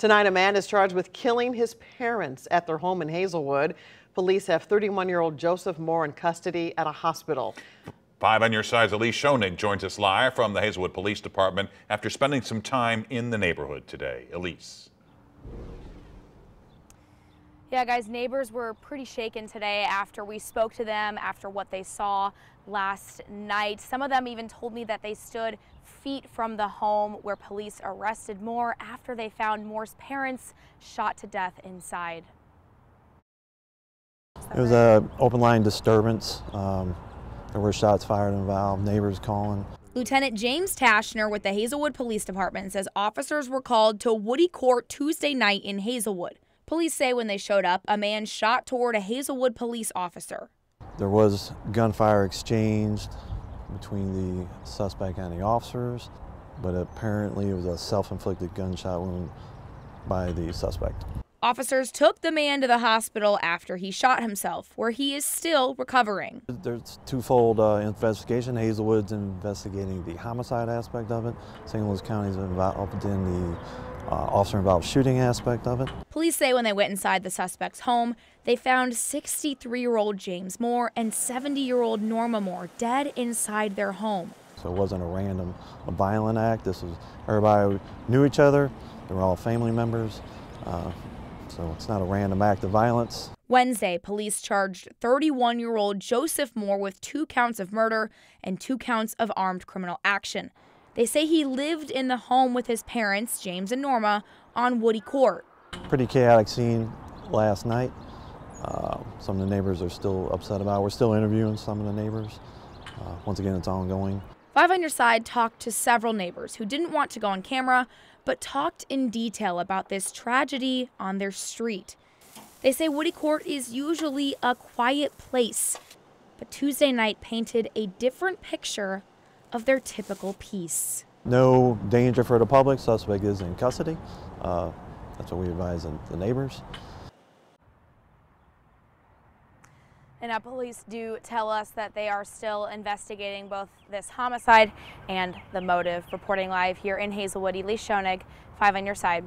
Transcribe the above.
Tonight, a man is charged with killing his parents at their home in Hazelwood. Police have 31-year-old Joseph Moore in custody at a hospital. Five on your side's Elise Schoenig joins us live from the Hazelwood Police Department after spending some time in the neighborhood today. Elise. Yeah, guys, neighbors were pretty shaken today after we spoke to them, after what they saw last night. Some of them even told me that they stood feet from the home where police arrested Moore after they found Moore's parents shot to death inside. It was a open line disturbance. Um, there were shots fired involved, neighbors calling. Lieutenant James Tashner with the Hazelwood Police Department says officers were called to Woody Court Tuesday night in Hazelwood. Police say when they showed up, a man shot toward a Hazelwood police officer. There was gunfire exchanged between the suspect and the officers, but apparently it was a self-inflicted gunshot wound by the suspect. Officers took the man to the hospital after he shot himself, where he is still recovering. There's twofold uh, investigation. Hazelwood's investigating the homicide aspect of it. St. Louis County is involved in the uh, officer-involved shooting aspect of it. Police say when they went inside the suspect's home, they found 63-year-old James Moore and 70-year-old Norma Moore dead inside their home. So it wasn't a random a violent act. This was everybody knew each other. They were all family members. Uh, so it's not a random act of violence. Wednesday, police charged 31 year old Joseph Moore with two counts of murder and two counts of armed criminal action. They say he lived in the home with his parents, James and Norma, on Woody Court. Pretty chaotic scene last night. Uh, some of the neighbors are still upset about. It. We're still interviewing some of the neighbors. Uh, once again, it's ongoing. Five on Your Side talked to several neighbors who didn't want to go on camera, but talked in detail about this tragedy on their street. They say Woody Court is usually a quiet place, but Tuesday night painted a different picture of their typical peace. No danger for the public. Suspect is in custody. Uh, that's what we advise the neighbors. And now police do tell us that they are still investigating both this homicide and the motive. Reporting live here in Hazelwood, Elise Schoenig, 5 on your side.